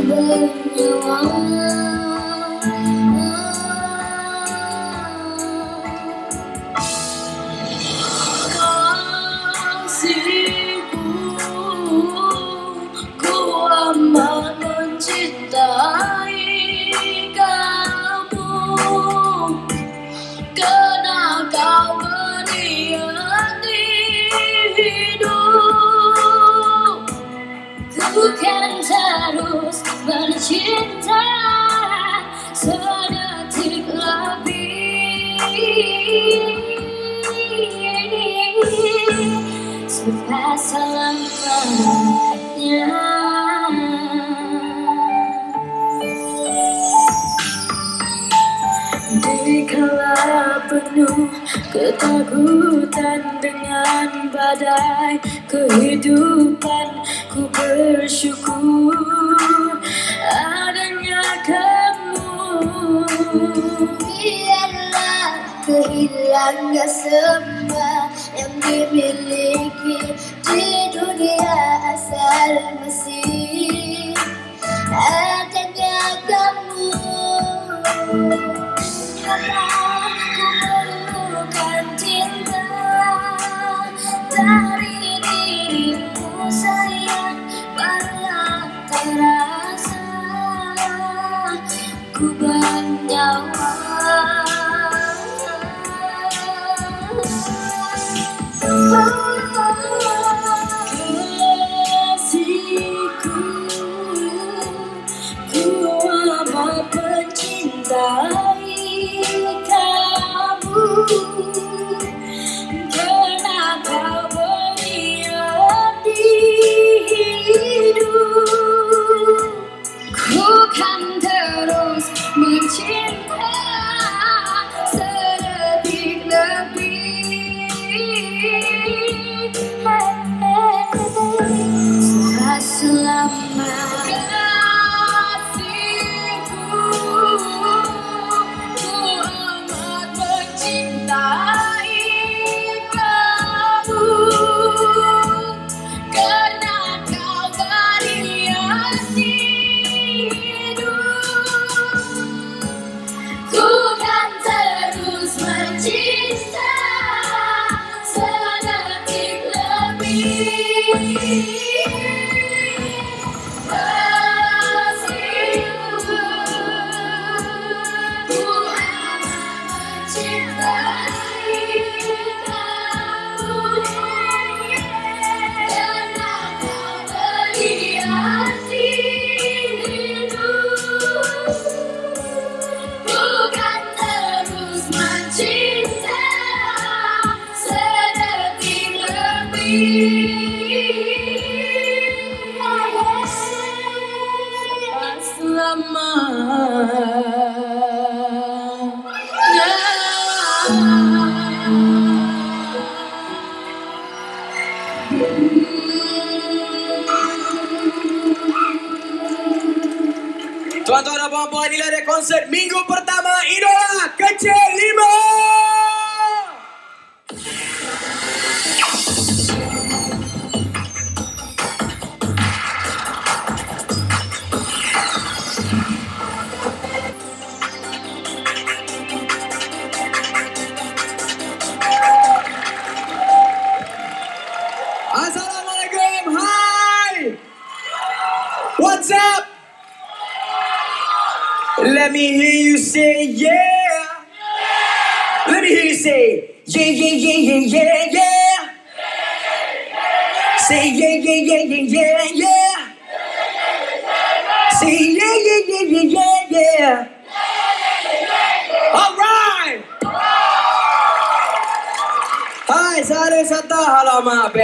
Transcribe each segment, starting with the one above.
burn you want. Bercinta Sedetik lebih Dikala penuh ketakutan dengan badai kehidupan Ku bersyukur Biarlah kehilangan semua yang dimiliki di dunia asal masih adanya kamu. karena nhau Oh lebih Tuan-tuan dan puan-puan, inilah dia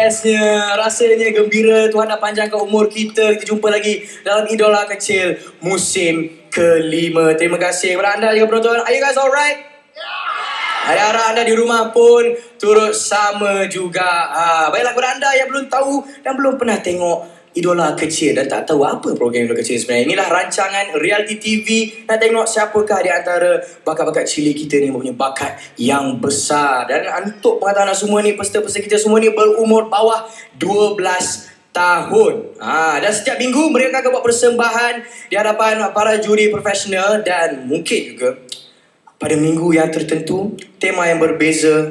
bestnya. Rasanya gembira Tuhan dah panjangkan umur kita. Kita jumpa lagi dalam Idola Kecil musim kelima. Terima kasih kepada anda juga penonton. Are you guys alright? Saya harap anda di rumah pun turut sama juga. Ha, baiklah kepada anda yang belum tahu dan belum pernah tengok Idola Kecil dan tak tahu apa program Idola Kecil sebenarnya. Inilah rancangan reality TV. Nak tengok siapakah di antara bakat-bakat cilik kita ni mempunyai bakat yang besar. Dan untuk pengetahuan semua ni, peserta-peserta kita semua ni berumur bawah 12 tahun. Ha, dan setiap minggu mereka akan buat persembahan di hadapan para juri profesional dan mungkin juga pada minggu yang tertentu, tema yang berbeza,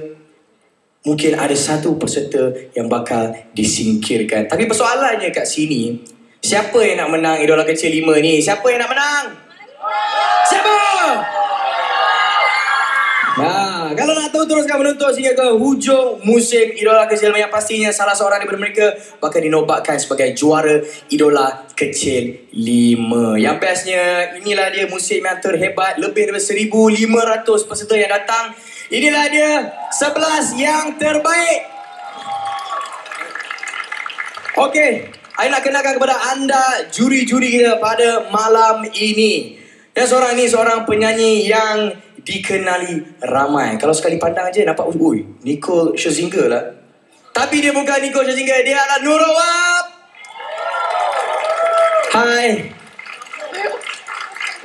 mungkin ada satu peserta yang bakal disingkirkan. Tapi persoalannya kat sini, siapa yang nak menang Idola Kecil 5 ni? Siapa yang nak menang? Siapa? Nah, kalau nak tahu teruskan menonton sehingga ke hujung musim Idola Kecil yang pastinya salah seorang daripada mereka bakal dinobatkan sebagai juara Idola Kecil 5. Yang bestnya inilah dia musim yang terhebat lebih daripada 1500 peserta yang datang. Inilah dia 11 yang terbaik. Okey, saya nak kenalkan kepada anda juri-juri kita pada malam ini. Dan seorang ini seorang penyanyi yang dikenali ramai. Kalau sekali pandang aja nampak, ui, Nicole Scherzinger lah. Tapi dia bukan Nicole Scherzinger, dia adalah Nurul Wahab. Hai.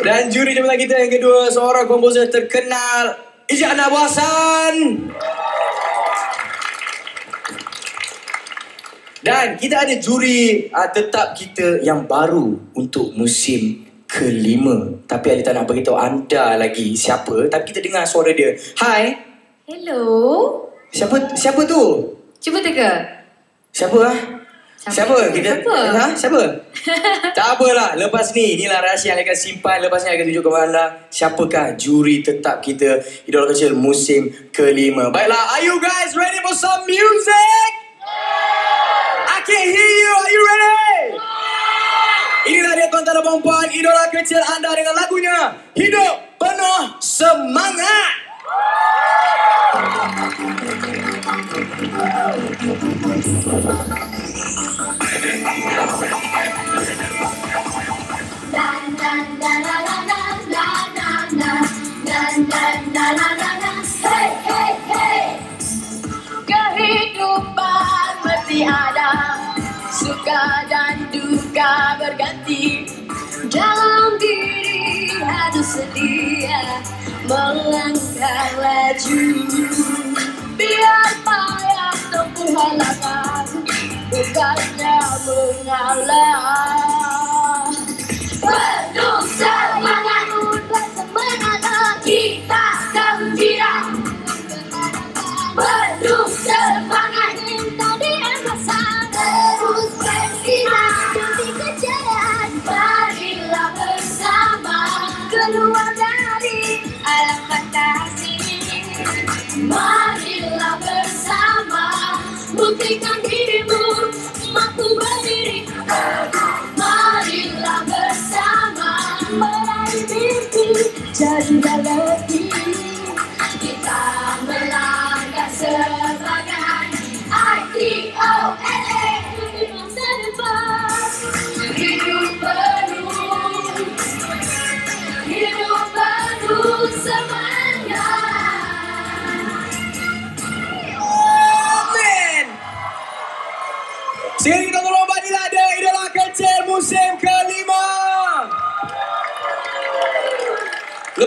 Dan juri jemputan kita yang kedua, seorang komposer terkenal, Abu Hassan. Dan kita ada juri uh, tetap kita yang baru untuk musim kelima. Tapi Ali tak nak beritahu anda lagi siapa. Tapi kita dengar suara dia. Hai. Hello. Siapa siapa tu? Cuba teka. Siapa ah? Siapa? Siapa? Kita Siapa? Ha? Siapa? tak apalah. Lepas ni, inilah rahsia yang akan simpan. Lepas ni akan tunjuk kepada anda siapakah juri tetap kita Idola Kecil musim kelima. Baiklah, are you guys ready for some music? I can hear you. Are you ready? Inilah dia tuan-tuan dan perempuan Idola kecil anda dengan lagunya Hidup Penuh Semangat dan kehidupan mesti ada suka dan duka berganti. Dalam diri harus sedia melangkah laju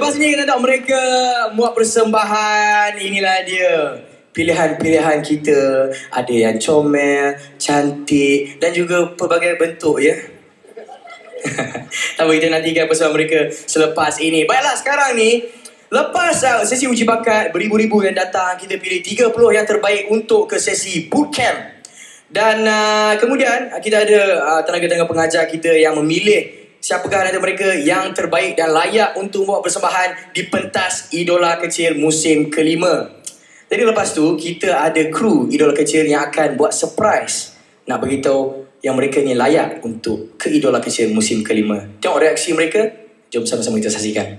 Lepas ni kita nak mereka buat persembahan. Inilah dia. Pilihan-pilihan kita. Ada yang comel, cantik Dan juga pelbagai bentuk ya. Tak apa kita nantikan persembahan mereka selepas ini. Baiklah sekarang ni Lepas uh, sesi uji bakat Beribu-ribu yang datang Kita pilih 30 yang terbaik Untuk ke sesi bootcamp. Dan uh, kemudian uh, kita ada uh, tenaga-tenaga pengajar kita Yang memilih siapakah antara mereka yang terbaik dan layak untuk membawa persembahan di pentas Idola Kecil musim kelima. Jadi lepas tu, kita ada kru Idola Kecil yang akan buat surprise nak beritahu yang mereka ni layak untuk ke Idola Kecil musim kelima. Tengok reaksi mereka, jom sama-sama kita saksikan.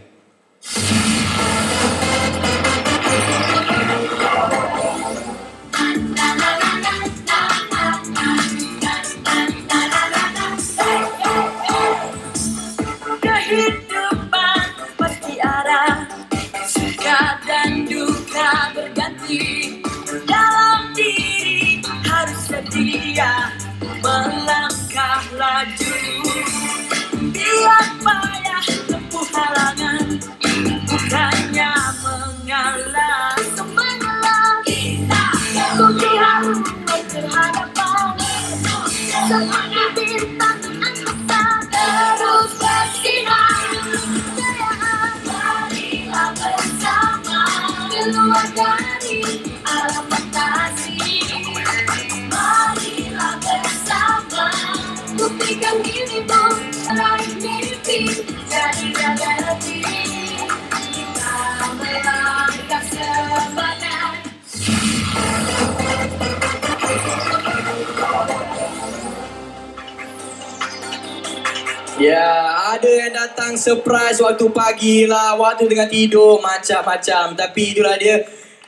Ada yang datang surprise waktu pagi lah, waktu tengah tidur, macam-macam. Tapi itulah dia.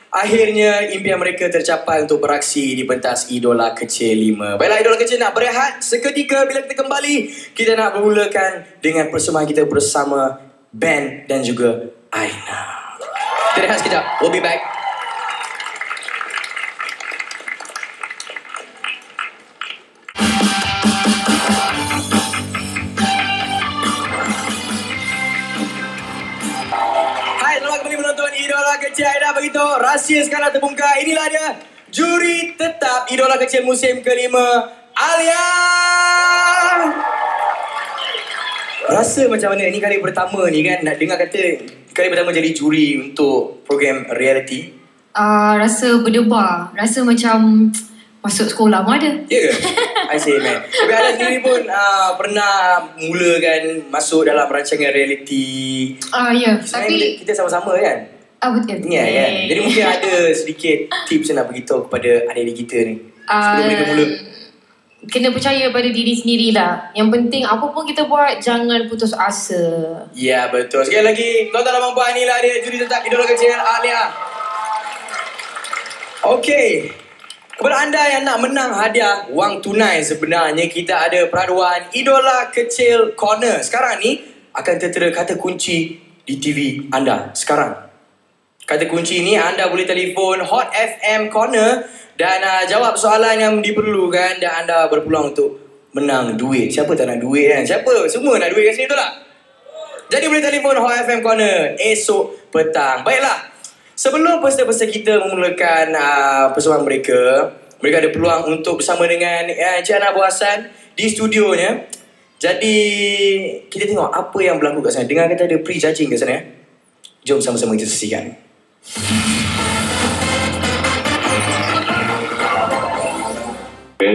Akhirnya impian mereka tercapai untuk beraksi di pentas Idola Kecil 5. Baiklah Idola Kecil nak berehat seketika bila kita kembali. Kita nak bermulakan dengan persembahan kita bersama Ben dan juga Aina. Kita rehat sekejap. We'll be back. Kecil Aida beritahu rahsia sekarang terbongkar. Inilah dia juri tetap Idola Kecil musim kelima Alia. Rasa macam mana ni kali pertama ni kan nak dengar kata kali pertama jadi juri untuk program reality. uh, rasa berdebar. Rasa macam masuk sekolah pun ada. Ya ke? I say man. Tapi Alia sendiri pun uh, pernah mulakan masuk dalam rancangan reality. Ah uh, ya, Sebenarnya tapi kita, kita sama-sama kan? Ah betul. Ya kan? Jadi mungkin ada sedikit tips yang nak beritahu kepada adik-adik kita ni. Sebelum mereka mula. Ah, kena percaya pada diri sendirilah. Yang penting apa pun kita buat jangan putus asa. Ya betul. Sekali lagi, tuan-tuan dan puan inilah dia juri tetap idola kecil Alia. Okey. Kepada anda yang nak menang hadiah wang tunai sebenarnya kita ada peraduan Idola Kecil Corner. Sekarang ni akan tertera kata kunci di TV anda sekarang. Kata kunci ni anda boleh telefon Hot FM Corner dan uh, jawab soalan yang diperlukan dan anda berpeluang untuk menang duit. Siapa tak nak duit kan? Siapa? Semua nak duit kat sini betul tak? Jadi boleh telefon Hot FM Corner esok petang. Baiklah. Sebelum peserta-peserta kita memulakan uh, persembahan mereka, mereka ada peluang untuk bersama dengan uh, Encik Ana Abu Hassan di studionya. Jadi kita tengok apa yang berlaku kat sana. Dengar kata ada pre-judging kat sana. eh? Jom sama-sama kita saksikan. Okay,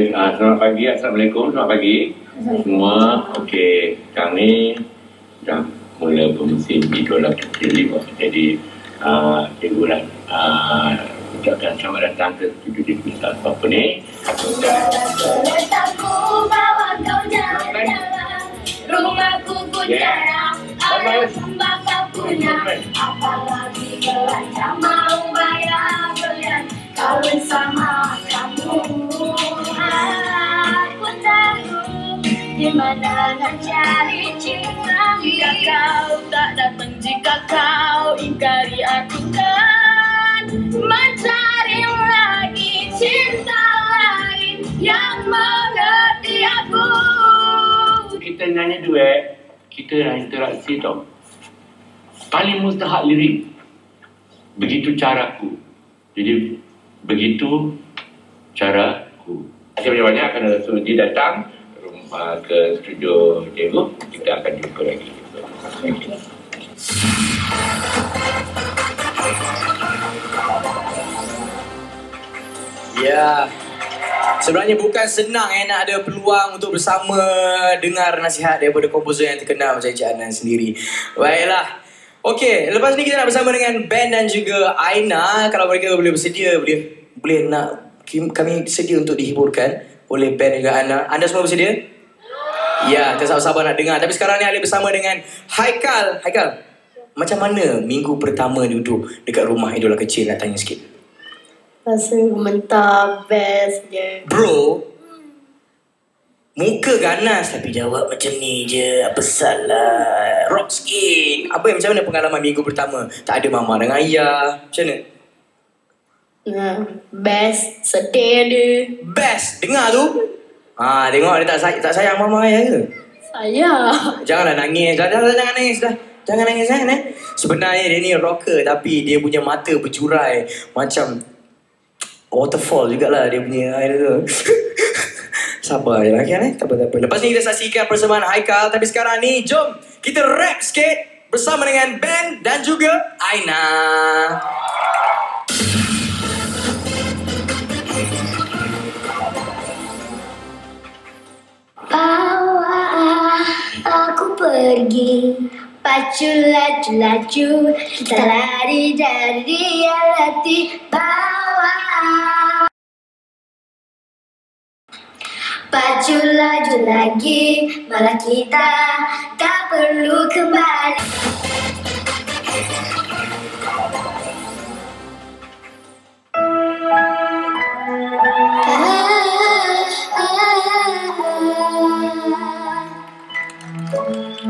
uh, selamat pagi, Assalamualaikum, selamat pagi semua. Okey, kami dah mula bermusim idola kecil lima. Jadi, uh, Cikgu Ran uh, ucapkan selamat datang ke studio di Pusat apa ni. Keretaku bawa kau jalan-jalan Rumahku ku jarang Punya Apalagi kalau mau bayar belian sama kamu Aku tahu cinta kau tak datang Jika kau aku Mencari lagi cinta lain Yang mengerti aku Kita nyanyi duet, kita dah interaksi tau. Paling mustahak lirik. Begitu caraku. Jadi, begitu caraku. Terima kasih banyak-banyak kerana sudi datang rumah ke studio Cikgu. Kita akan jumpa lagi. Ya. Sebenarnya bukan senang eh nak ada peluang untuk bersama dengar nasihat daripada komposer yang terkenal macam Encik Anan sendiri. Baiklah. Okey, lepas ni kita nak bersama dengan Ben dan juga Aina. Kalau mereka boleh bersedia, boleh boleh nak kami sedia untuk dihiburkan oleh Ben dan juga Aina. Anda semua bersedia? Ya, kita sabar-sabar nak dengar. Tapi sekarang ni ada bersama dengan Haikal. Haikal, macam mana minggu pertama duduk dekat rumah idola kecil? Nak tanya sikit. Rasa gementar best je. Bro, muka ganas tapi jawab macam ni je. Apa salah? Rock sikit. Apa yang macam mana pengalaman minggu pertama? Tak ada mama dengan ayah. Macam mana? Nah, best. Sedih ada. Best. Dengar tu. Ha, tengok dia tak, say- tak sayang mama ayah ke? Saya. Janganlah nangis. Dah, dah, jangan nangis dah. Jangan nangis kan eh. Sebenarnya dia ni rocker tapi dia punya mata bercurai macam waterfall jugalah dia punya air tu. Sabar je lah kan eh. Tak apa, tak apa. Lepas ni kita saksikan persembahan Haikal. Tapi sekarang ni jom kita rap sikit bersama dengan Ben dan juga Aina. Bawa aku pergi Pacu laju-laju Kita lari dari reality Bawa Pacu laju lagi Malah kita tak perlu kembali. Ah,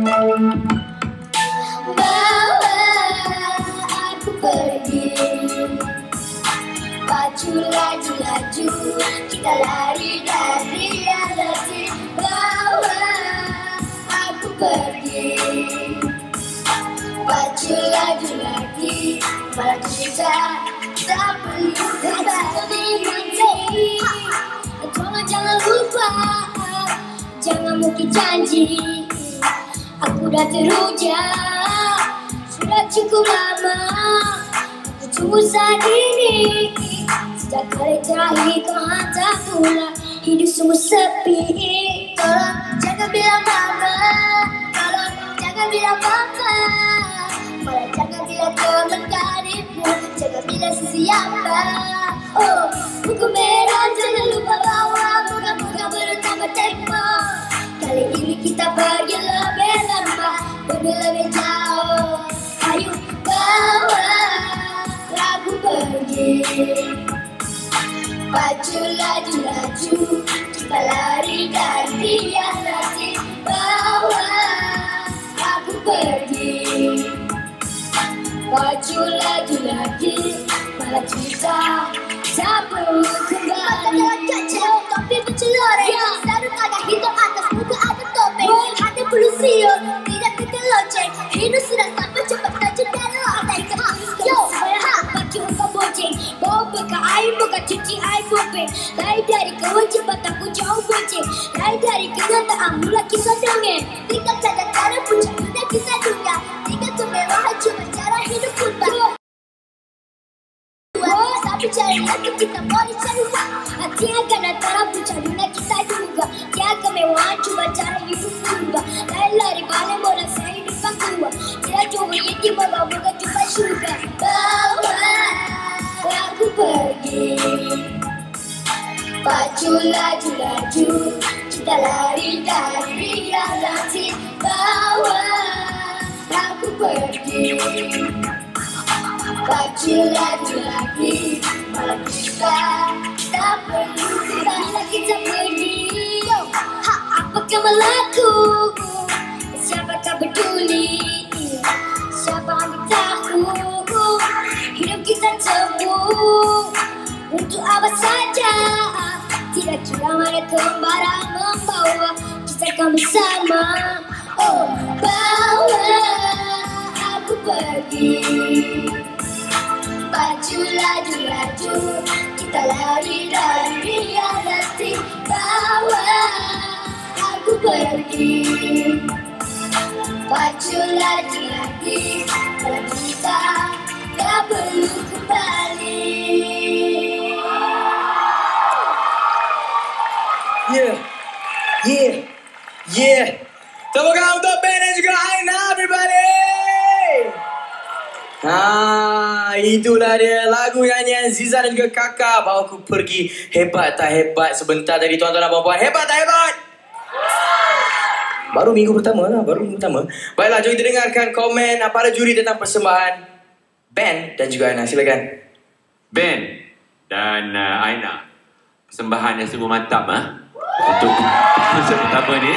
Bawa Kita lari dari reality Bawa aku pergi. Pacu laju lagi Malah tak perlu kembali Tolong jangan lupa. Jangan mungkin janji. Aku dah teruja. Sudah cukup lama. Aku tunggu saat ini Sejak kali terakhir kau hantar pula Hidup semua sepi Tolong jangan bilang mama Tolong jangan bilang papa Malah jangan bilang teman karibmu Jangan bilang sesiapa Oh, buku merah jangan lupa bawa Bunga-bunga bertambah tempo Kali ini kita pergi lebih lama Pergi lebih jauh. Ayo bawa lagu pergi Pacu laju-laju Kita lari dari reality Bawa aku pergi. Pacu laju lagi Malah kita tak perlu kembali? Kacau tapi bercelore ya. Selalu ada hidup atas muka ada topeng. Ada bulu siul tidak terkeloceng Hidup sudah sampai cepat saja dan lotek Yo, ha, pacu kau boceng Bawa bekal air bukan cuci air bopeng Lari dari kewajiban aku jauh boceng. Lari dari kenyataan mula kisah dongeng Tinggal saja cara puncak kita dunia Tinggal kemewahan cuma cara hidup purba Wah, tapi cari lagi kita boleh cari wah Hati akan antara puncak dunia kita juga Dia kemewahan cuma cara hidup purba Lari-lari balik bola saya hidup tua Syurga Bawa aku pergi. Pacu laju-laju Kita lari dari reality Bawa aku pergi. Pacu lagi-lagi Malam kita tak perlu kita pergi? Yo, ha, apakah melaku Hidup kita temu Untuk apa saja. Tidak kira mana kembara membawa Kita akan bersama. Oh, bawa aku pergi. Pacu laju-laju Kita lari dari reality Bawa aku pergi. Lagi-lagi Kalau kita itulah dia lagu nyanyian Ziza dan juga kakak Bawa aku pergi. Hebat tak hebat? Sebentar tadi tuan-tuan dan puan-puan. Hebat tak hebat? Baru minggu pertama lah. Baru minggu pertama. Baiklah jom kita dengarkan komen Para juri tentang persembahan Ben dan juga Aina Silakan. Ben dan uh, Aina. Persembahan yang sungguh mantap ah. Untuk konsert pertama ni.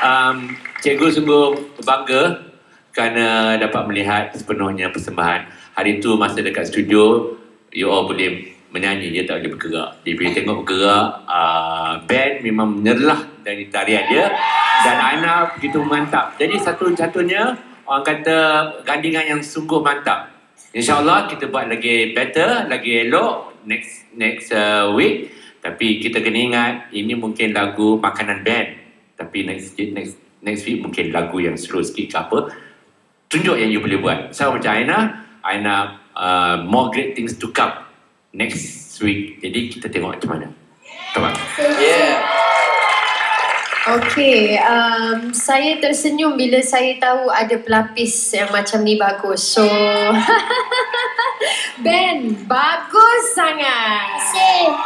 Um, Cikgu sungguh bangga Kerana dapat melihat sepenuhnya persembahan. Hari tu masa dekat studio You all boleh menyanyi Dia tak? Boleh bergerak. Dia boleh tengok bergerak uh, Ben memang menyerlah dari tarian dia Dan Aina begitu mantap. Jadi satu-satunya Orang kata gandingan yang sungguh mantap InsyaAllah kita buat lagi better, lagi elok next next uh, week. Tapi kita kena ingat ini mungkin lagu makanan band. Tapi next next next week mungkin lagu yang slow sikit ke apa. Tunjuk yang you boleh buat. So macam Aina, Aina uh, more great things to come next week. Jadi kita tengok macam mana. Come on. Yeah Okay, um, saya tersenyum bila saya tahu ada pelapis yang macam ni bagus. So, Ben, bagus sangat. Same.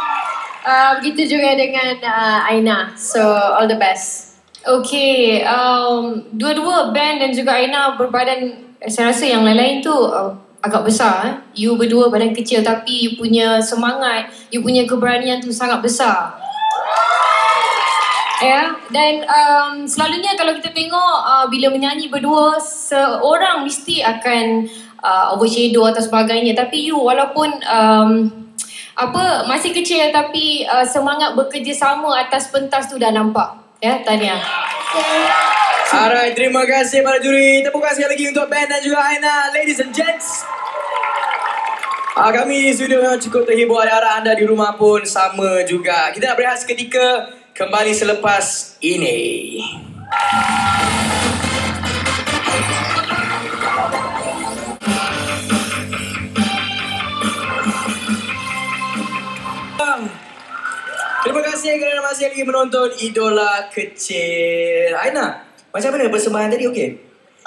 Uh, begitu juga dengan uh, Aina. So, all the best. Okay, um, dua-dua Ben dan juga Aina berbadan saya rasa yang lain-lain tu uh, agak besar. Eh. You berdua badan kecil tapi you punya semangat, you punya keberanian tu sangat besar. Ya, dan um, selalunya kalau kita tengok uh, bila menyanyi berdua, seorang mesti akan uh, overshadow atau sebagainya. Tapi you walaupun um, apa masih kecil tapi uh, semangat bekerja sama atas pentas tu dah nampak. Ya, Tania. Alright, terima kasih para juri. Tepuk tangan sekali lagi untuk Ben dan juga Aina. Ladies and gents. Ah, kami di studio memang cukup terhibur. Harap anda di rumah pun sama juga. Kita nak berehat seketika. Kembali selepas ini. Terima kasih kerana masih lagi menonton Idola Kecil. Aina, macam mana persembahan tadi okey?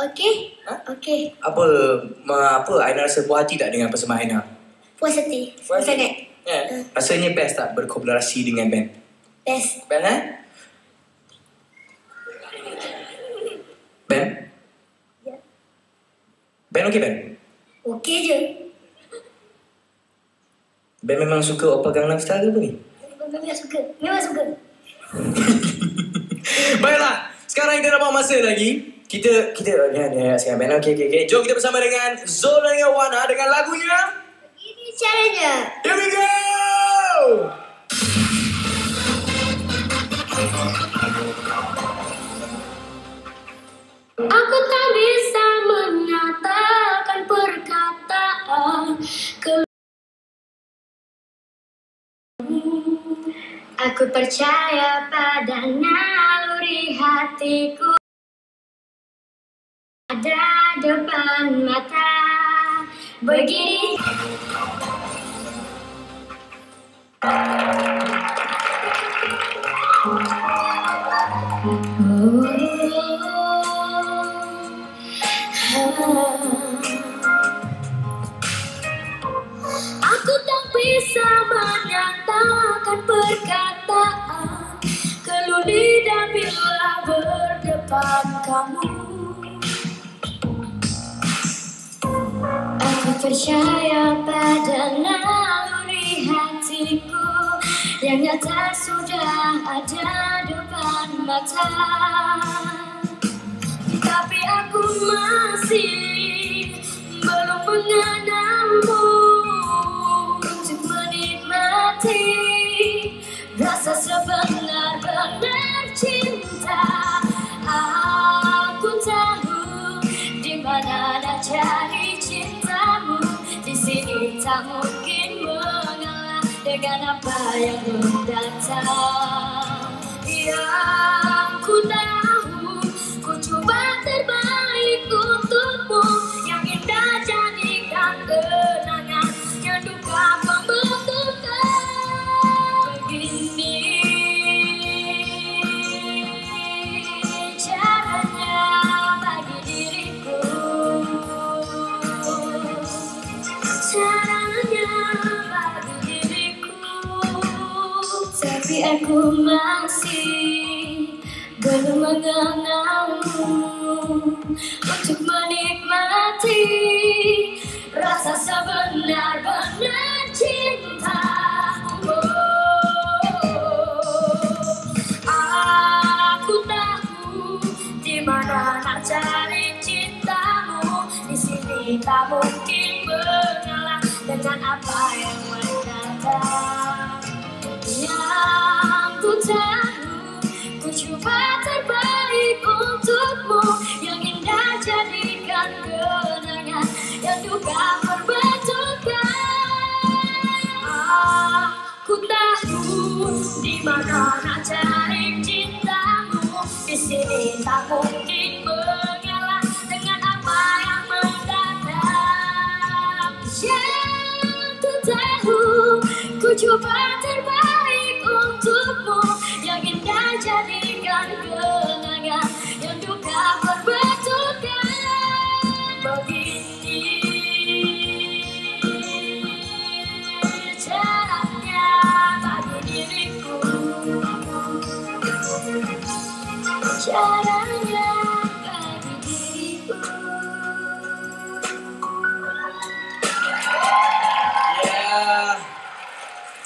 Okey? Ha? Okey. Apa apa Aina rasa puas hati tak dengan persembahan Aina? Puas hati. Puas hati? Sangat. Ya. Rasanya best tak berkolaborasi dengan band? Best. Band eh? Band? Ya. Band okey band? Okey je. Band memang suka Oppa Gangnam Style ke apa ni? Memang suka. Memang suka. Baiklah, sekarang kita dapat masa lagi. Kita kita ya ya sekarang band okey okey okey. Jom kita bersama dengan Zul dan dengan Wana dengan lagunya Ini caranya. Here we go! Percaya pada naluri hatiku. Ada depan mata Begini Aku bisa menyatakan perkataan. Keluh lidah bila berdepan kamu. Aku percaya pada naluri hatiku Yang nyata sudah ada depan mata. Tapi aku masih belum mengenalmu menikmati rasa sebenar-benar cinta Aku tahu di mana nak cari cintamu. Di sini tak mungkin mengalah dengan apa yang mendatang Yang ku tahu aku masih belum mengenalmu untuk menikmati rasa sebenar-benar cinta. Aku tahu di mana nak cari cintamu. Di sini tak mungkin mengalah dengan apa yang mendatang. Yang ku tahu, ku coba terbaik untukmu. Yang indah jadikan kenangan, yang duka perbetulkan. Aku tahu di mana cari cintamu. Di sini tak mungkin mengalah dengan apa yang mendatang. Yang ku tahu, ku coba terbaik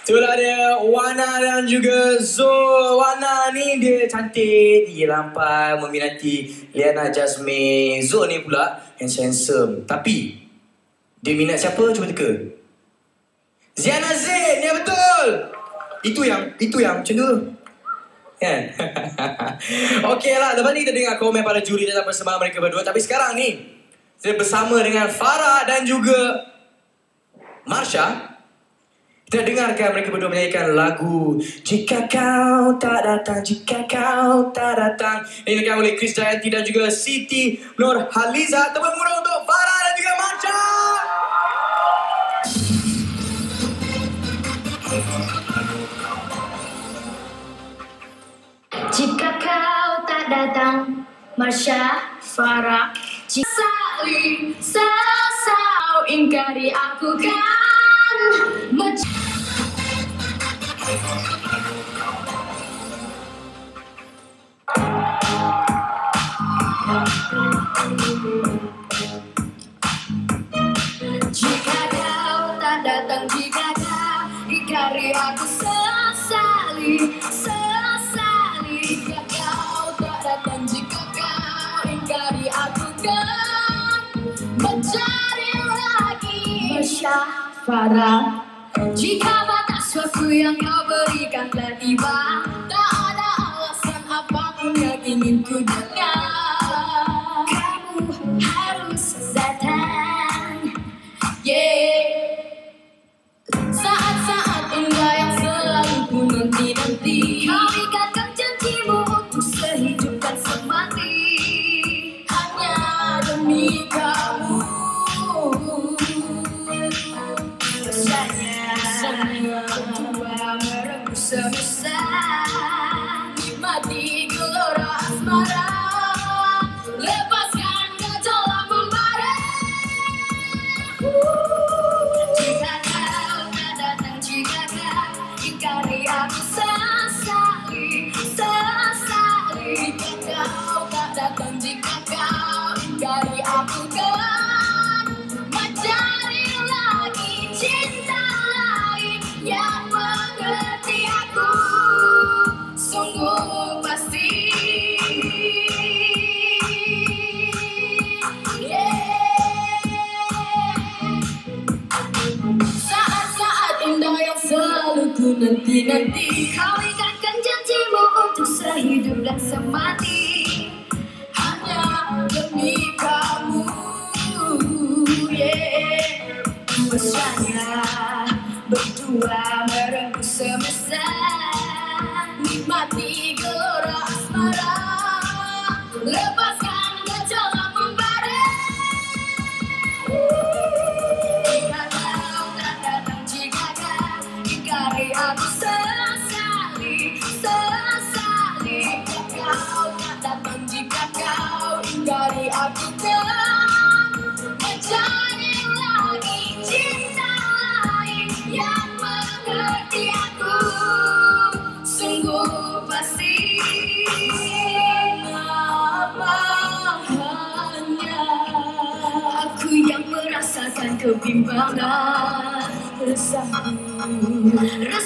Itulah dia Wana dan juga Zul. Wana ni dia cantik, tinggi lampai, meminati Liana Jasmine. Zul ni pula handsome. Tapi dia minat siapa? Cuba teka. Ziana Zain, ya betul. Itu yang, itu yang macam tu. Kan? Okey lah, lepas ni kita dengar komen para juri tentang persembahan mereka berdua. Tapi sekarang ni, kita bersama dengan Farah dan juga Marsha. Kita dengarkan mereka berdua menyanyikan lagu Jika kau tak datang, jika kau tak datang Dinyanyikan oleh Chris Dayanti dan juga Siti Nur Haliza Tepuk murah untuk Farah dan juga Marsha Marsha, Farah Jika saling sesau ingkari aku kan. Menc- Farah. Jika batas waktu yang kau berikan telah tiba Tak ada alasan apapun yang ingin ku dengar ku nanti-nanti Kau ikatkan janjimu правда, забыл.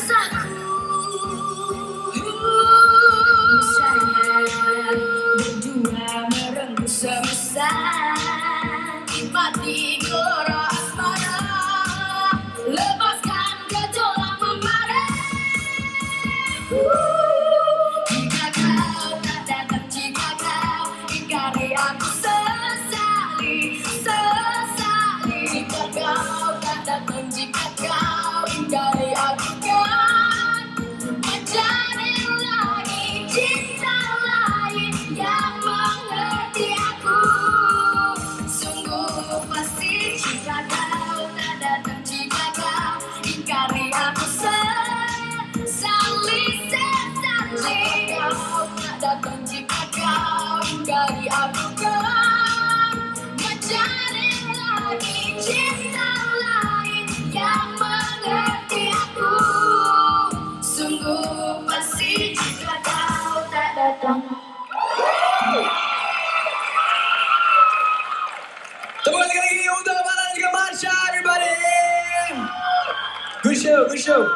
Good show, good show.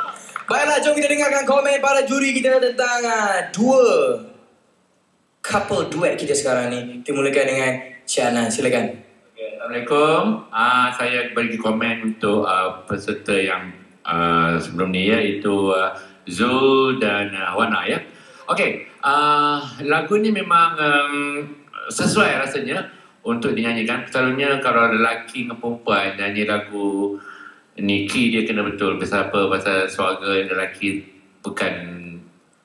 Baiklah, jom kita dengarkan komen para juri kita tentang uh, dua couple duet kita sekarang ni. Kita mulakan dengan Cik Anan, silakan. Okay, Assalamualaikum. Uh, saya bagi komen untuk uh, peserta yang uh, sebelum ni iaitu uh, Zul dan uh, Wana ya. Okey, uh, lagu ni memang um, sesuai rasanya untuk dinyanyikan. Selalunya kalau lelaki dengan perempuan nyanyi lagu ni key dia kena betul. Pasal apa? Pasal suara lelaki bukan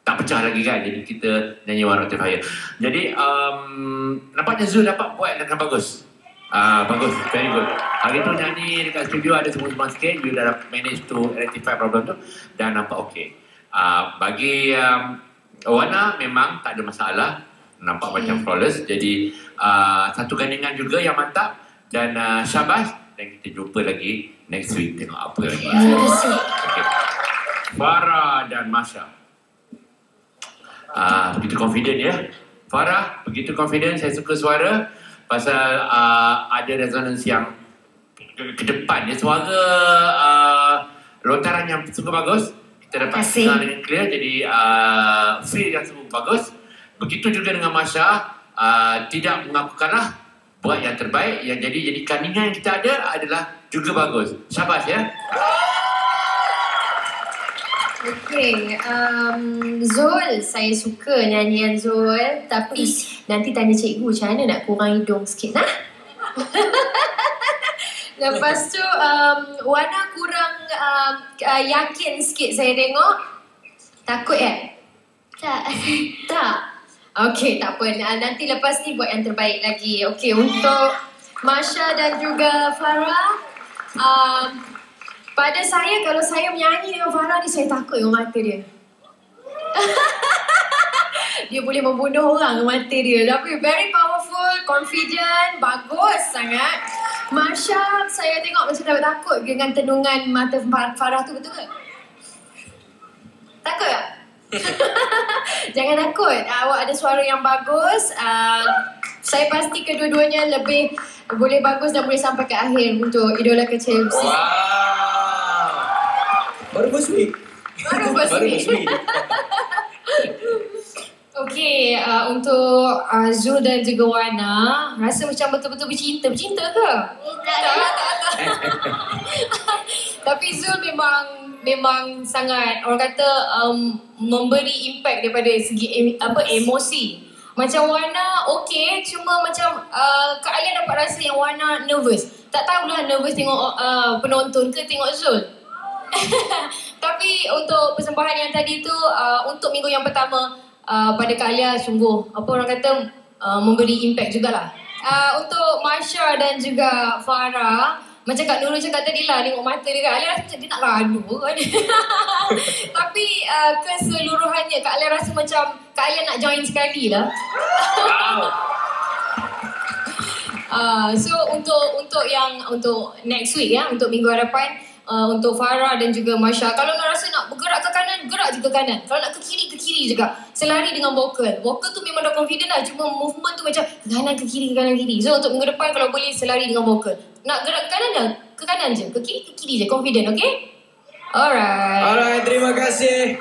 tak pecah lagi kan jadi kita nyanyi One Octave Higher jadi um, nampaknya Zul dapat buat dengan bagus Ah bagus, very good. Hari tu nyanyi dekat studio ada semua-semua sikit, you dah manage to rectify problem tu dan nampak okey. Ah bagi um, Wana memang tak ada masalah, nampak Hmm. macam flawless. Jadi uh, satu gandingan juga yang mantap dan uh, syabas dan kita jumpa lagi next week tengok apa lagi. Terima kasih. Okay. Farah dan Masha. Ah, begitu confident ya. Farah, begitu confident. Saya suka suara pasal ah, ada resonance yang ke, ke depan. Ya. Suara ah, lontaran yang sungguh bagus. Kita dapat dengar dengan clear. Jadi ah, feel yang sungguh bagus. Begitu juga dengan Masha. ah, tidak mengaku kalah. Buat yang terbaik. Yang jadi jadi kandingan yang kita ada adalah juga bagus. Syabas ya. Okay, um, Zul, saya suka nyanyian Zul Tapi nanti tanya cikgu macam mana nak kurang hidung sikit nah? Lepas tu um, Wana kurang um, uh, yakin sikit saya tengok Takut ya? Tak Tak? Okay, tak apa. Nanti lepas ni buat yang terbaik lagi. Okay, untuk Masha dan juga Farah. Um, pada saya, kalau saya menyanyi dengan Farah ni, saya takut dengan mata dia. dia boleh membunuh orang dengan mata dia. Tapi very powerful, confident, bagus sangat. Masha, saya tengok macam dapat takut dengan tenungan mata Farah tu, betul ke? Takut tak? Jangan takut. Awak ada suara yang bagus. Uh, saya pasti kedua-duanya lebih boleh bagus dan boleh sampai ke akhir untuk idola kecil. Wow. Baru first week. Baru first Baru week. first week. Okay, uh, untuk uh, Zul dan juga Wana, rasa macam betul-betul bercinta. Bercinta ke? Tak, tak, tak. Tapi Zul memang memang sangat orang kata um, memberi impact daripada segi em, apa emosi. Macam Wana okey, cuma macam uh, Kak Alia dapat rasa yang Wana nervous. Tak tahulah nervous tengok uh, penonton ke tengok Zul. Tapi untuk persembahan yang tadi tu uh, untuk minggu yang pertama uh, pada Kak Alia sungguh apa orang kata uh, memberi impact jugalah. Uh, untuk Masha dan juga Farah macam Kak Nurul cakap tadi lah Tengok mata dia Kak Alia rasa macam dia nak radu kan. Tapi uh, keseluruhannya Kak Alia rasa macam Kak Alia nak join sekali lah. Uh, so untuk untuk yang untuk next week ya untuk minggu hadapan uh, untuk Farah dan juga Masha kalau nak rasa nak bergerak ke kanan gerak je ke kanan. Kalau nak ke kiri ke kiri juga selari dengan vokal. Vokal tu memang dah confident lah. Cuma movement tu macam ke kanan ke kiri ke kanan kiri. So untuk minggu depan kalau boleh selari dengan vokal nak gerak ke kanan dah ke kanan je, ke kiri, ke kiri je. Confident, okay? Alright. Alright, terima kasih.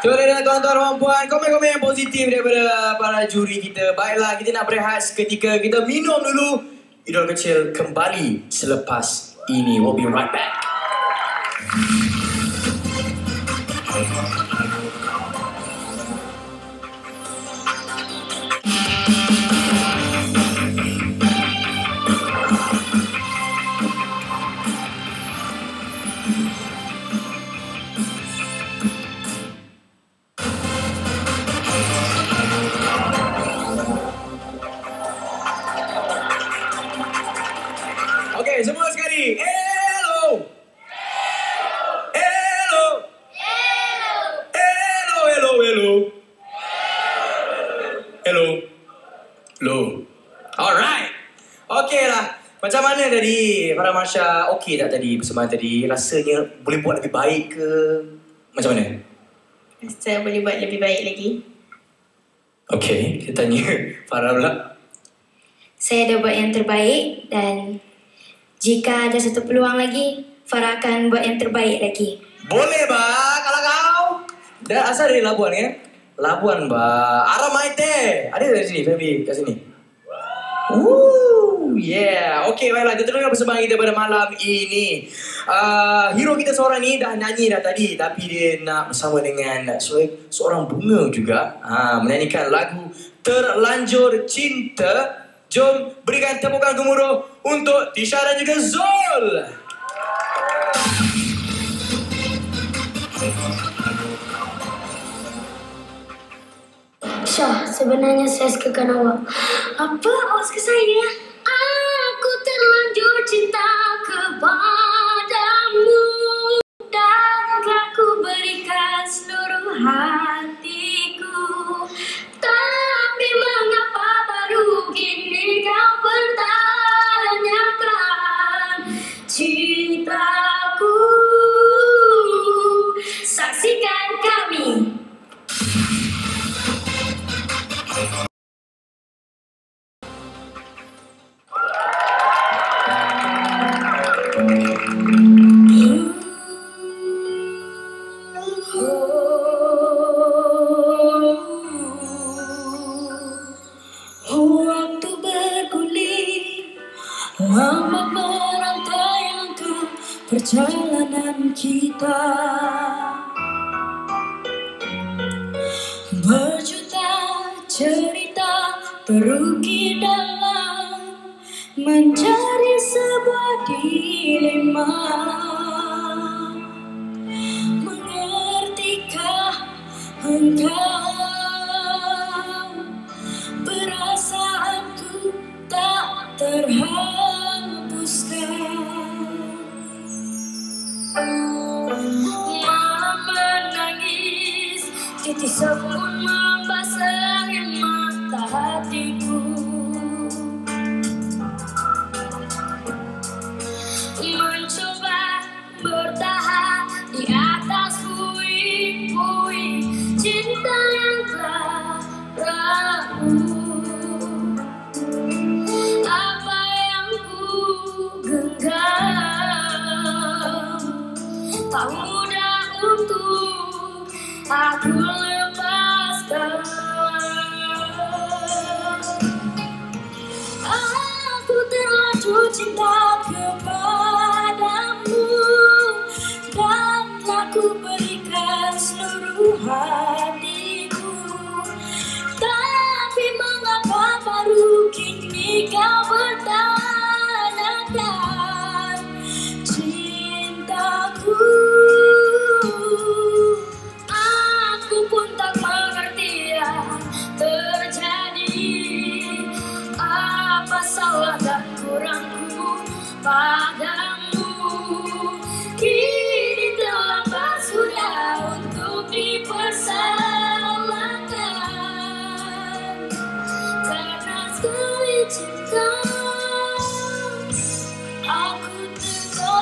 Terima kasih tuan-tuan dan puan Komen-komen yang positif daripada para juri kita Baiklah, kita nak berehat seketika Kita minum dulu Idol kecil kembali selepas ini We'll be right back Okay tak tadi? Persembahan tadi Rasanya boleh buat lebih baik ke? Macam mana? Saya boleh buat lebih baik lagi. Okay Kita tanya. Farah pula. Saya dah buat yang terbaik dan jika ada satu peluang lagi, Farah akan buat yang terbaik lagi. Boleh ba Kalau kau. Dah asal dari Labuan ya? Labuan ba Arah Maite. Ada dari sini Family kat sini? Woo, yeah. Okay, baiklah. Kita teruskan persembahan kita pada malam ini. Uh, hero kita seorang ni dah nyanyi dah tadi. Tapi dia nak bersama dengan se- seorang bunga juga. Ha, menyanyikan lagu Terlanjur Cinta. Jom berikan tepukan gemuruh untuk Tisha dan juga Zul. Syah, sebenarnya saya sukakan awak. Apa awak suka saya? Aku terlanjur cinta kepadamu dan telah ku berikan seluruh hatiku. Tapi mengapa baru kini kau pertanyakan cintaku? Saksikan Lambat merantai langkah perjalanan kita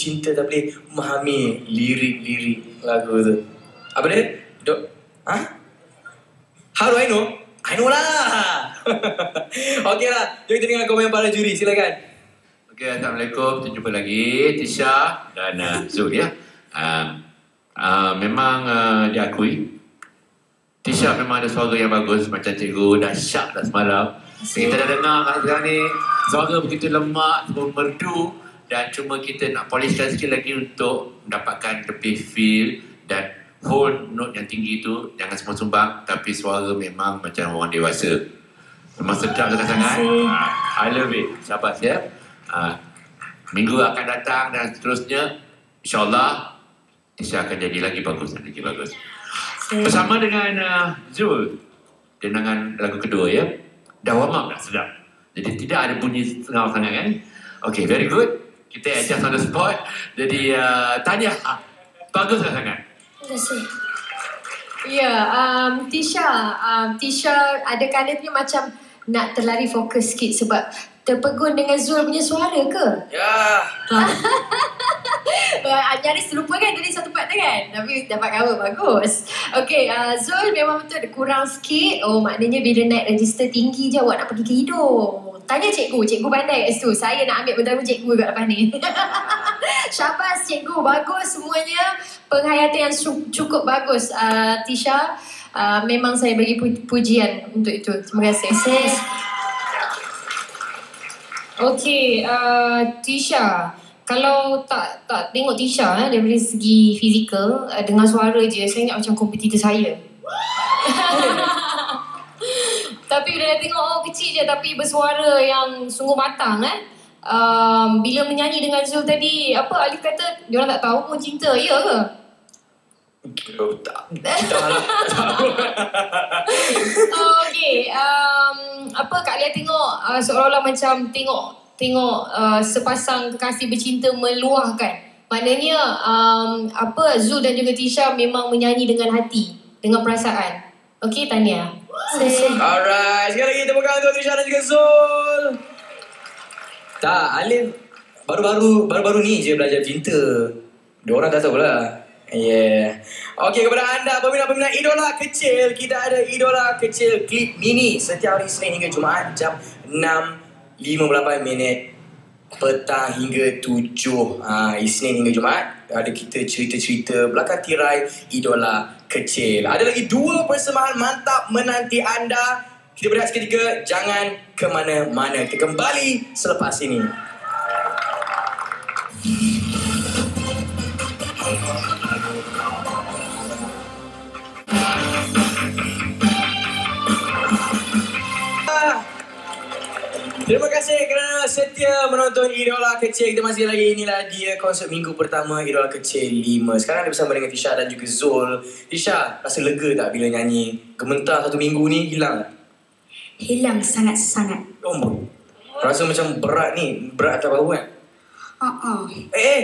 cinta tapi memahami lirik-lirik lagu tu. Apa dia? Dok. Ha? How do I know? I know lah. Okey lah. Jom kita dengar komen para juri. Silakan. Okey, Assalamualaikum. Kita jumpa lagi Tisha dan uh, Zul ya. Uh, uh, memang uh, diakui Tisha memang ada suara yang bagus macam cikgu dah syak dah semalam. Kita dah dengar kat sekarang ni suara begitu lemak, begitu merdu dan cuma kita nak polishkan sikit lagi untuk mendapatkan lebih feel dan hold note yang tinggi tu jangan semua sumbang tapi suara memang macam orang dewasa. Memang sedap sangat-sangat. Ah, I love it. Sabar ya. Ah, minggu akan datang dan seterusnya insyaAllah Tisha akan jadi lagi bagus dan lagi bagus. Bersama dengan uh, Zul dengan lagu kedua ya. Dah warm up dah sedap. Jadi tidak ada bunyi setengah sangat kan. Okay, very good. Kita adjust on the spot. Jadi uh, Tanya, ah, bagus tak sangat? Terima kasih Ya, um, Tisha, um, Tisha ada kalanya macam nak terlari fokus sikit sebab terpegun dengan Zul punya suara ke? Ya. nyaris terlupa kan tadi satu part tu kan? Tapi dapat cover bagus. Okay uh, Zul memang betul ada kurang sikit. Oh maknanya bila naik register tinggi je Awak nak pergi ke hidung. Tanya cikgu Cikgu pandai kat situ. Saya nak ambil benda cikgu kat lepas ni. Syabas cikgu Bagus semuanya. Penghayatan yang cukup bagus. Uh, Tisha uh, Memang saya bagi pu- pujian untuk itu. Terima kasih. Okay, uh, Tisha. Kalau tak tak tengok Tisha eh, daripada segi fizikal, uh, dengan suara je, saya ingat macam kompetitor saya. tapi bila tengok oh kecil je tapi bersuara yang sungguh matang eh. Um, bila menyanyi dengan Zul tadi, apa Alif kata, dia orang tak tahu pun cinta, ya ke? Oh, tak. Kita harap tak tahu. Oh, okay. Um, apa Kak Lia tengok uh, seolah-olah macam tengok tengok uh, sepasang kekasih bercinta meluahkan. Maknanya um, apa Zul dan juga Tisha memang menyanyi dengan hati, dengan perasaan. Okay, Tania. Alright, sekali lagi tepuk tangan untuk Trisha dan juga Zul. Tak, Alif baru-baru baru-baru ni je belajar cinta. Dia orang tak tahu lah. Yeah. Okey, kepada anda peminat-peminat idola kecil, kita ada idola kecil klip mini setiap hari Senin hingga Jumaat jam 6.58 minit petang hingga 7 ha, Isnin hingga Jumaat ada kita cerita-cerita belakang tirai idola kecil. Ada lagi dua persembahan mantap menanti anda. Kita berehat seketika, jangan ke mana-mana. Kita kembali selepas ini. Terima kasih kerana setia menonton Idola Kecil. Kita masih lagi inilah dia konsert minggu pertama Idola Kecil 5. Sekarang ada bersama dengan Tisha dan juga Zul. Tisha, rasa lega tak bila nyanyi? Gementar satu minggu ni hilang? Hilang sangat-sangat Oh, rasa macam berat ni. Berat atas bahu kan? uh-uh. Eh, eh.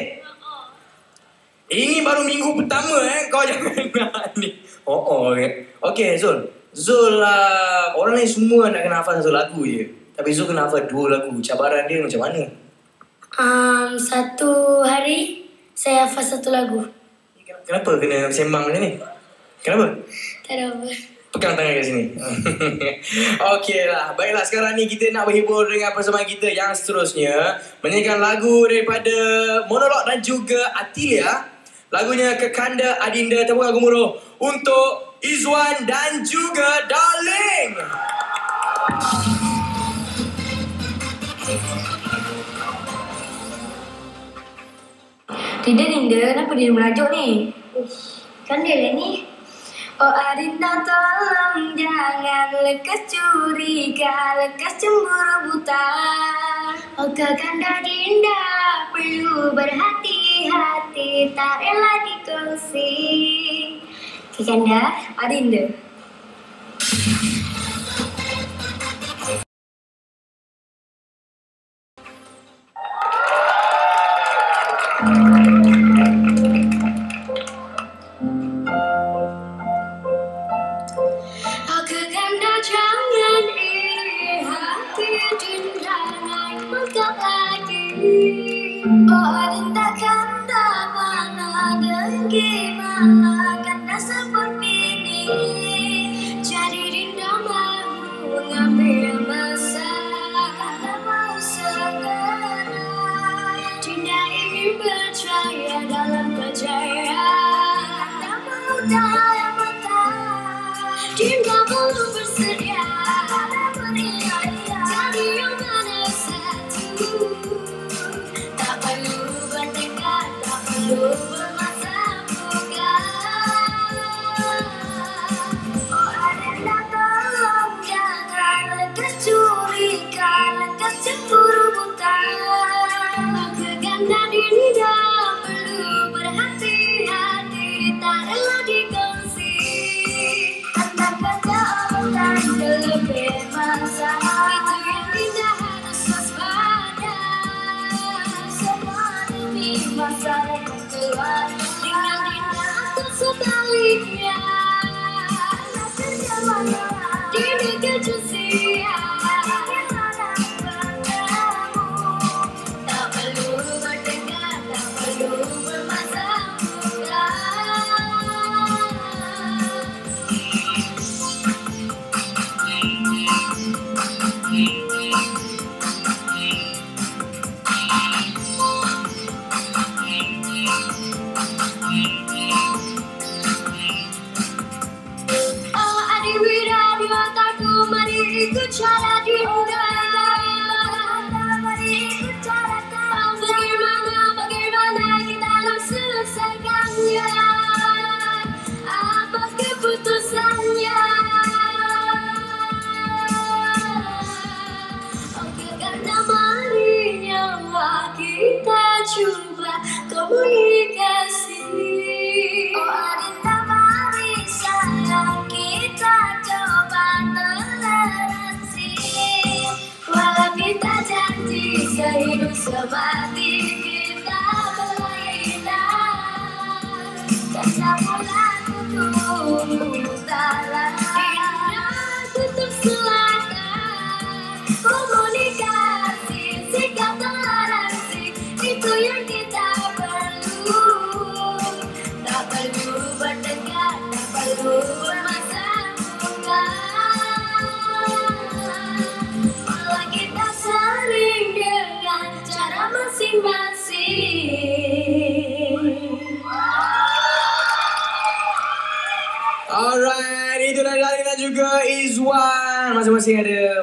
Ini baru minggu pertama eh kau jangan nak ni. Oh oh okay. Okay Zul. Zul uh, orang lain semua nak kena hafal satu lagu je. Tapi Zul kena hafal dua lagu. Cabaran dia macam mana? Um, satu hari saya hafal satu lagu. Kenapa kena sembang macam ni? Kenapa? Tak ada apa. Pegang tangan kat sini. Okey lah. Baiklah sekarang ni kita nak berhibur dengan persembahan kita yang seterusnya. Menyanyikan lagu daripada Monolog dan juga Atilia. Lagunya Kekanda Adinda Tepuk gemuruh untuk Izwan dan juga Darling. Dinda, Dinda, kenapa dia merajuk ni? Kan lah ni. Oh Adinda tolong jangan lekas curiga, lekas cemburu buta. Oh kakanda dinda perlu berhati-hati tak rela dikongsi. Kekanda, Adinda.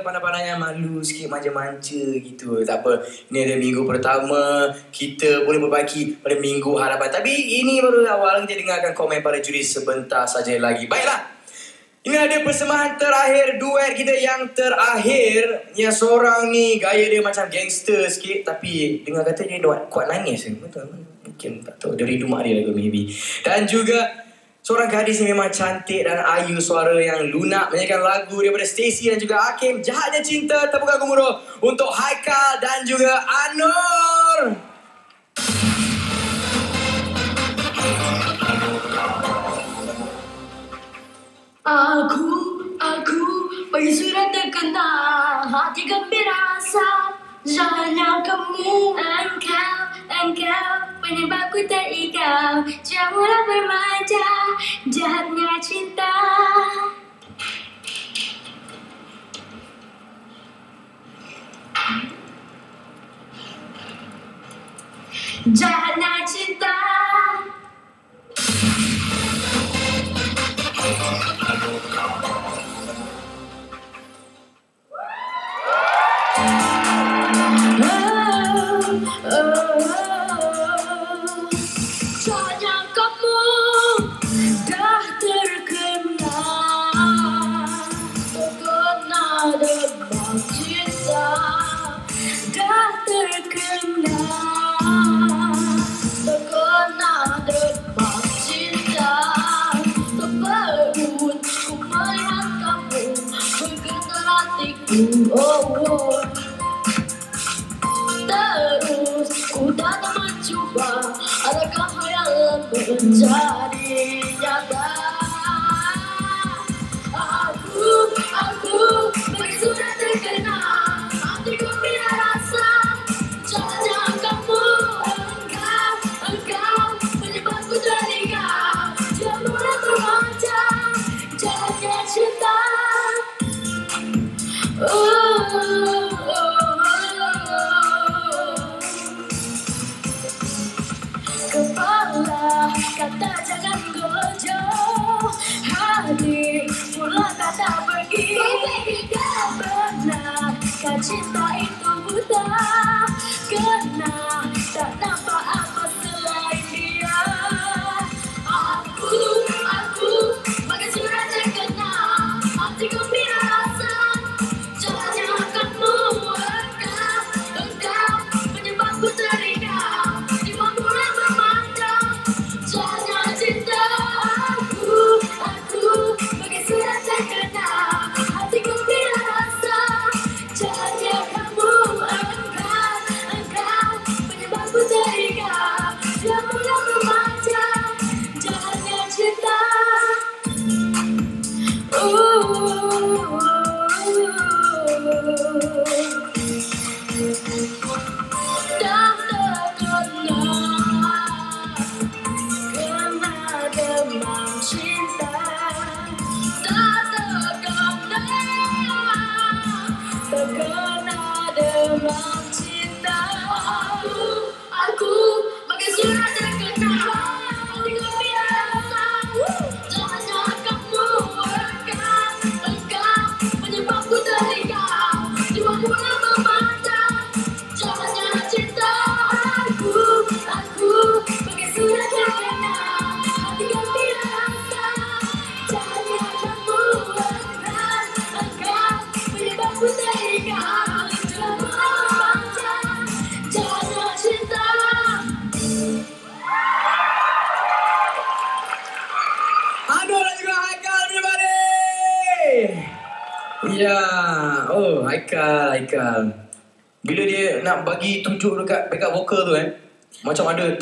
Pandang-pandang yang malu sikit, manja-manja gitu. Tak apa, ini ada minggu pertama. Kita boleh berbagi pada minggu harapan. Tapi ini baru awal kita dengarkan komen para juri sebentar saja lagi. Baiklah. Ini ada persembahan terakhir duet kita yang terakhir Yang seorang ni gaya dia macam gangster sikit Tapi dengar kata dia kuat, nangis Betul Mungkin tak tahu Dari mak dia lah maybe Dan juga Seorang gadis yang memang cantik dan ayu suara yang lunak menyanyikan lagu daripada Stacy dan juga Hakim. Jahatnya cinta terbuka gemuruh untuk Haikal dan juga Anur. Aku, aku bagi surat terkenal hati gembira saat Jalannya kamu Engkau, engkau penyebabku terikau. Janganlah bermanja jahatnya cinta. Jahatnya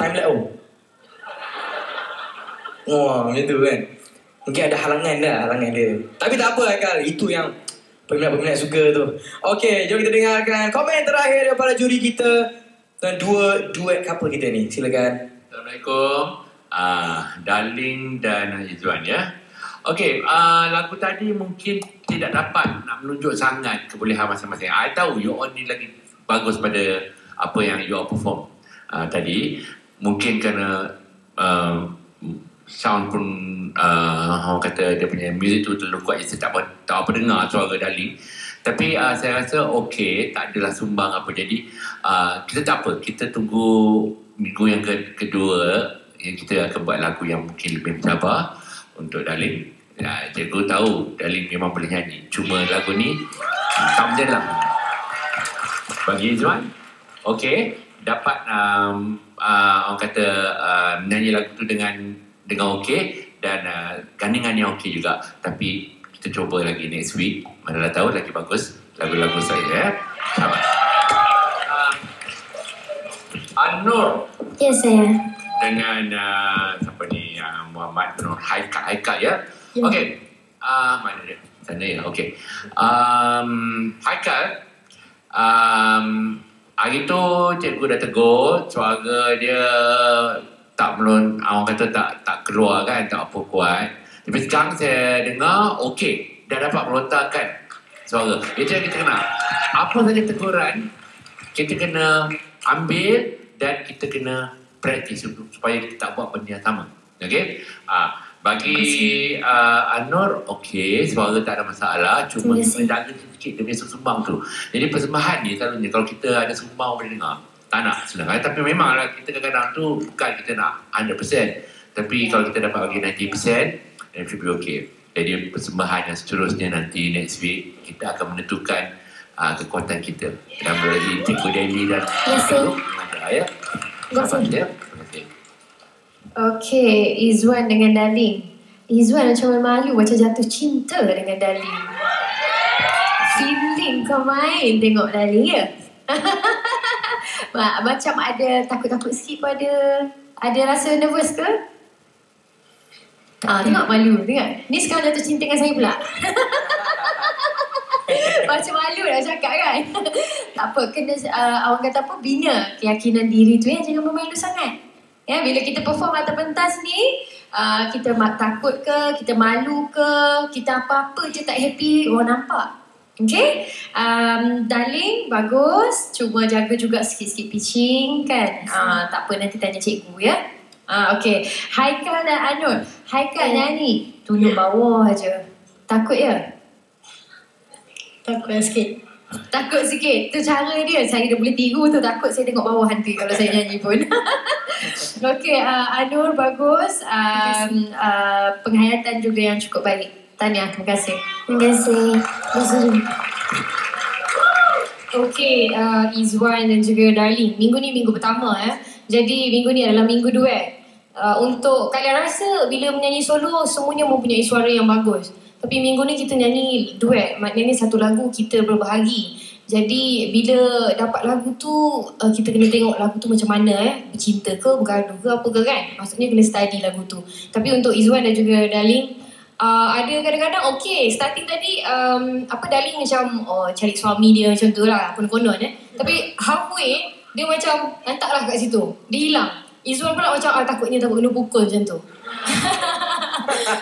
macam ada time lapse oh. Wah, macam tu kan. Mungkin ada halangan dah, halangan dia. Tapi tak apa Haikal, itu yang peminat-peminat suka tu. Okey, jom kita dengarkan komen terakhir daripada juri kita dan dua duet couple kita ni. Silakan. Assalamualaikum. Ah, Darling dan Izzuan ya. Okey, uh, lagu tadi mungkin tidak dapat nak menunjuk sangat kebolehan masing-masing. I tahu you all ni lagi bagus pada apa yang you all perform uh, tadi. Mungkin kerana uh, sound pun uh, orang kata dia punya music tu terlalu kuat saya tak tak apa dengar suara Darling. Tapi uh, saya rasa okey, tak adalah sumbang apa. Jadi uh, kita tak apa, kita tunggu minggu yang ke- kedua yang kita akan buat lagu yang mungkin lebih mencabar untuk Darling. Ya, cikgu tahu Darling memang boleh nyanyi. Cuma lagu ni tak menjelang. Bagi Izzuan, okey, dapat um, uh, orang kata uh, menyanyi lagu tu dengan dengan okey dan uh, gandingan yang okey juga. Tapi kita cuba lagi next week. Mana tahu lagi bagus lagu-lagu saya ya. Selamat. Uh, Anur Ya saya. dengan uh, siapa ni uh, Muhammad Nur Haikal Haikal ya. Ya. Okey. uh, mana dia? Sana ya, okey. Um, Haikal, um, hari tu cikgu dah tegur, suara dia tak melon, orang kata tak tak keluar kan, tak apa kuat. Tapi sekarang saya dengar, okey, dah dapat melontarkan suara. Itu yang kita kena. Apa saja teguran, kita kena ambil dan kita kena praktis supaya kita tak buat benda yang sama. Okey? Ah, bagi uh, Anur, okey, suara tak ada masalah. Cuma jaga sikit dia punya sumbang tu. Jadi persembahan ni selalunya kalau kita ada sumbang boleh dengar. Tak nak sebenarnya. Tapi memanglah kita kadang-kadang tu bukan kita nak 100%. Tapi kalau kita dapat bagi 90%, then it should be okay. Jadi persembahan yang seterusnya nanti next week, kita akan menentukan uh, kekuatan kita. Dan melalui Cikgu Deli dan Yes, sir. Cikgu ya. Ya. Terima kasih. Okay, Izwan dengan Darling. Izwan macam malu macam jatuh cinta dengan Darling. Feeling kau main tengok Darling ya? Ma- macam ada takut-takut sikit ada ada rasa nervous ke? Ah, tengok malu, tengok. Ni sekarang jatuh cinta dengan saya pula. Macam malu nak cakap kan Tak apa Kena uh, Orang kata apa Bina keyakinan diri tu ya Jangan memalu sangat Ya Bila kita perform atas pentas ni uh, Kita takut ke Kita malu ke Kita apa-apa je tak happy Orang nampak. Okay um, Darling Bagus. Cuma jaga juga sikit-sikit pitching kan? Uh, Tak apa nanti tanya cikgu ya? Uh, Okay Haikal dan Anur Haikal nyanyi. Tunjuk bawah aja Takut ya? Takut sikit. Takut sikit. Tu cara dia. Saya dah boleh tiru tu. Takut saya tengok bawah nanti kalau saya nyanyi pun. Okey, uh, Anur bagus. Um, uh, penghayatan juga yang cukup baik. Tahniah, terima kasih. Terima kasih. Terima kasih. Okey, uh, Izwan dan juga Darling. Minggu ni minggu pertama eh. Jadi minggu ni adalah minggu duet. Uh, untuk kalian rasa bila menyanyi solo semuanya mempunyai suara yang bagus. Tapi minggu ni kita nyanyi duet. Maknanya satu lagu kita berbahagi. Jadi bila dapat lagu tu uh, kita kena tengok lagu tu macam mana eh. Bercinta ke, bergaduh ke apa ke kan. Maksudnya kena study lagu tu. Tapi untuk Izwan dan juga Darling Uh, ada kadang-kadang okay starting tadi um, apa Darling macam oh cari suami dia macam tu lah konon-konon eh tapi halfway dia macam lantaklah kat situ dia hilang Izwan pula macam ah, takutnya takut kena pukul macam tu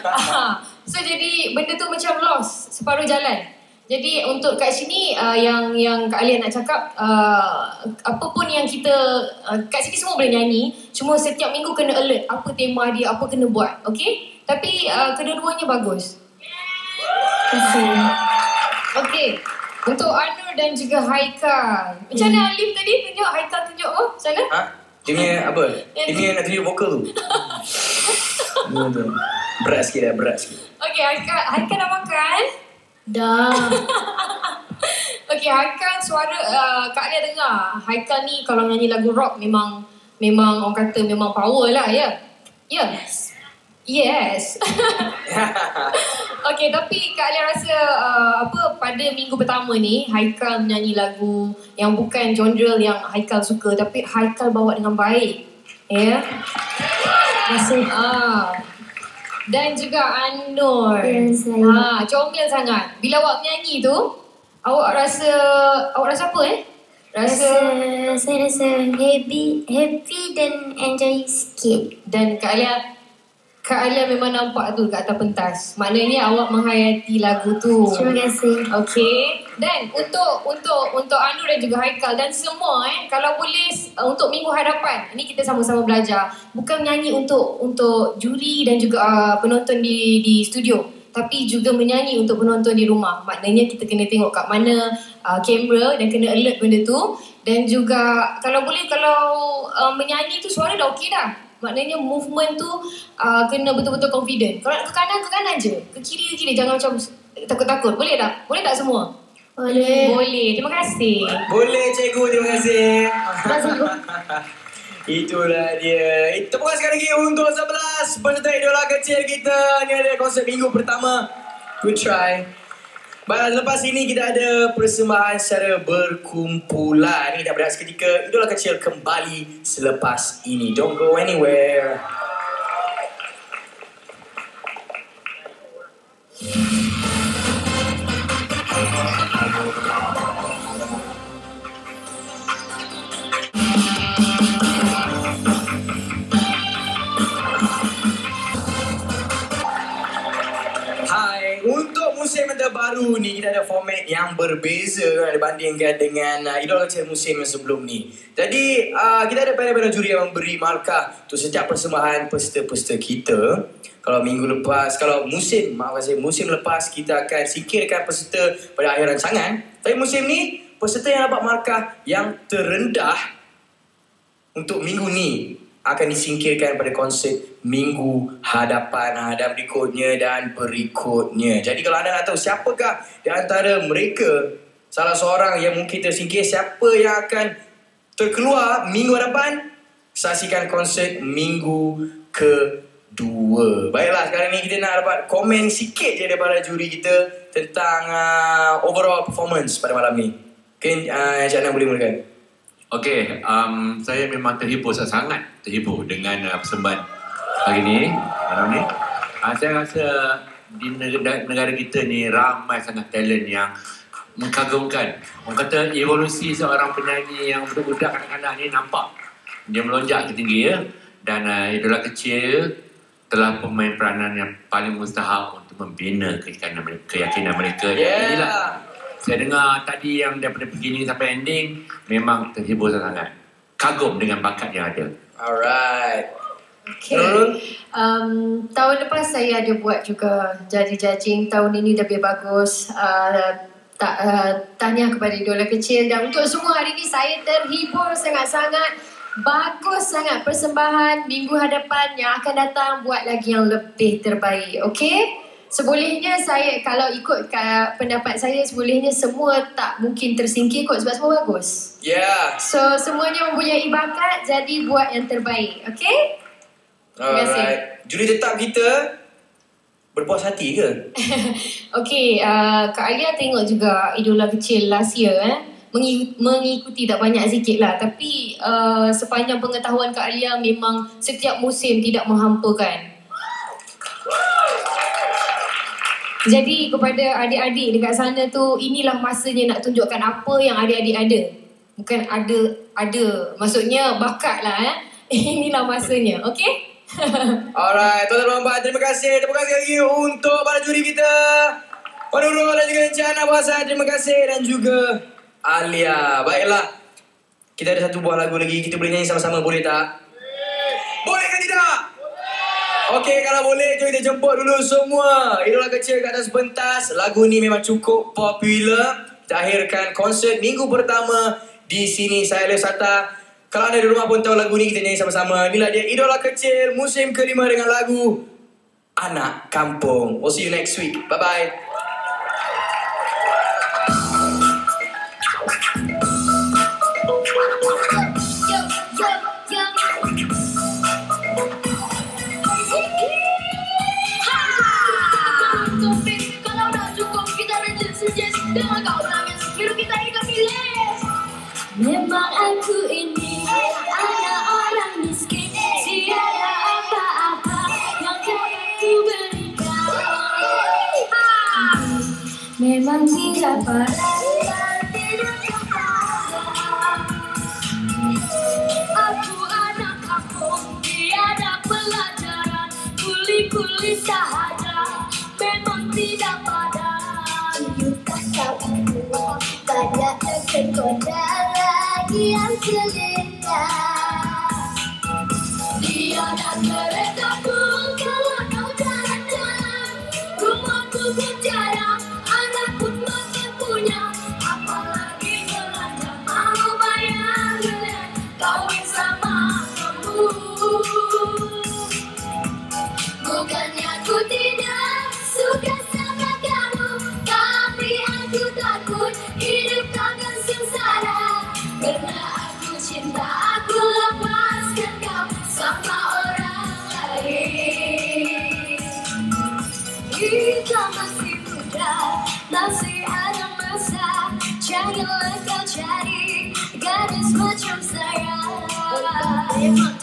Ah, so jadi benda tu macam lost separuh jalan jadi untuk kat sini uh, yang yang Kak Alia nak cakap uh, apa pun yang kita uh, kat sini semua boleh nyanyi. Cuma setiap minggu kena alert apa tema dia apa kena buat okay tapi uh, kedua-duanya bagus. Terima kasih. okay untuk Anur dan juga Haikal. Macam mana Alif tadi tunjuk? Haikal tunjuk oh macam mana Ha? Dia punya apa? Dia punya nak tunjuk vokal tu. Berat sikit dah, berat sikit. okay Haikal Haikal dah makan Dah. Okay, Haikal suara uh, Kak Alia dengar. Haikal ni kalau nyanyi lagu rock memang memang orang kata memang power lah ya. Yes. Yes. okay, tapi Kak Alia rasa uh, apa pada minggu pertama ni Haikal menyanyi lagu yang bukan genre yang Haikal suka tapi Haikal bawa dengan baik. Ya. Yeah. Kasih. Ah. Dan juga Anur. Ya, saya. Ha, comel sangat. Bila awak menyanyi tu, awak rasa awak rasa apa eh? Rasa Rasa, saya rasa happy, happy dan enjoy sikit. dan Kak Alia Kak Alia memang nampak tu kat atas pentas. Maknanya awak menghayati lagu tu. Terima kasih. Okey. Dan untuk untuk untuk Anu dan juga Haikal dan semua eh kalau boleh uh, untuk minggu hadapan ini kita sama-sama belajar. Bukan menyanyi untuk untuk juri dan juga uh, penonton di di studio tapi juga menyanyi untuk penonton di rumah. Maknanya kita kena tengok kat mana uh, kamera dan kena alert benda tu dan juga kalau boleh kalau uh, menyanyi tu suara dah okey dah. Maknanya movement tu uh, kena betul-betul confident. Kalau nak ke kanan, ke kanan je. Ke kiri, ke kiri. Jangan macam takut-takut. Boleh tak? Boleh tak semua? Boleh. Boleh. Terima kasih. Boleh cikgu, terima kasih. Terima kasih. Itulah dia. Tepuk tangan sekali lagi untuk 11 peserta idola kecil kita. Ini ada konsert minggu pertama. Good try. Baiklah, lepas ini kita ada persembahan secara berkumpulan. Ini dah berat seketika. Idola kecil kembali selepas ini. Don't go anywhere. Thank you. Baru ni kita ada format yang berbeza kan, dibandingkan dengan uh, idola kecil musim yang sebelum ni. Jadi uh, kita ada panel-panel juri yang memberi markah untuk setiap persembahan peserta-peserta kita. Kalau minggu lepas, kalau musim, maaf saya, musim lepas kita akan singkirkan peserta pada akhir rancangan. Tapi musim ni, peserta yang dapat markah yang terendah untuk minggu ni akan disingkirkan pada konsert minggu hadapan hadap berikutnya dan berikutnya. Jadi kalau anda nak tahu siapakah di antara mereka salah seorang yang mungkin tersingkir, siapa yang akan terkeluar minggu hadapan, saksikan konsert minggu kedua. Baiklah, sekarang ni kita nak dapat komen sikit je daripada juri kita tentang uh, overall performance pada malam ni. Mungkin uh, Nan boleh mulakan. Okey, um, saya memang terhibur sangat terhibur dengan uh, persembahan hari ni, malam ni. Uh, saya rasa di negara, negara kita ni ramai sangat talent yang mengagumkan. Orang kata evolusi seorang penyanyi yang budak-budak kanak-kanak ni nampak. Dia melonjak ke tinggi ya. Dan uh, idola kecil telah pemain peranan yang paling mustahak untuk membina keyakinan mereka. Keyakinan mereka. Dan inilah Yeah. saya dengar tadi yang daripada beginning sampai ending memang terhibur sangat. Kagum dengan bakat yang ada. Alright. Okay. Um, tahun lepas saya ada buat juga jadi judging. Tahun ini lebih bagus. Uh, tak, uh, tahniah kepada idola kecil dan untuk semua hari ini saya terhibur sangat-sangat. Bagus sangat persembahan minggu hadapan yang akan datang buat lagi yang lebih terbaik. Okay? Sebolehnya saya kalau ikut pendapat saya sebolehnya semua tak mungkin tersingkir kot sebab semua bagus. Yeah. So semuanya mempunyai bakat jadi buat yang terbaik. Okay? Terima kasih. Alright. Juri tetap kita berpuas hati ke? Okay, uh, Kak Alia tengok juga idola kecil last year eh. Mengi- mengikuti tak banyak sikit lah Tapi uh, sepanjang pengetahuan Kak Alia memang setiap musim tidak menghampakan Jadi kepada adik-adik dekat sana tu Inilah masanya nak tunjukkan apa yang adik-adik ada Bukan ada, ada Maksudnya bakat lah eh Inilah masanya, okay? Alright, tuan-tuan dan puan terima kasih. Terima kasih lagi untuk para juri kita. Pak Nurul dan juga Encik Ana Bahasa, terima kasih. Dan juga Alia. Baiklah, kita ada satu buah lagu lagi. Kita boleh nyanyi sama-sama, boleh tak? Boleh ke tidak? Okey, kalau boleh, jom kita jemput dulu semua. Idola kecil kat atas pentas. Lagu ni memang cukup popular. Kita akhirkan konsert minggu pertama di sini. Saya Leo Sata. Kalau anda di rumah pun tahu lagu ni, kita nyanyi sama-sama. Inilah dia Idola Kecil musim kelima dengan lagu Anak Kampung. We'll see you next week. Bye-bye. Tidak tidak kepada Aku anak kampung, tiada pelajaran. Kuli-kuli sahaja, memang tidak padan. Yuk kata aku, pada kekoda lagi yang selintas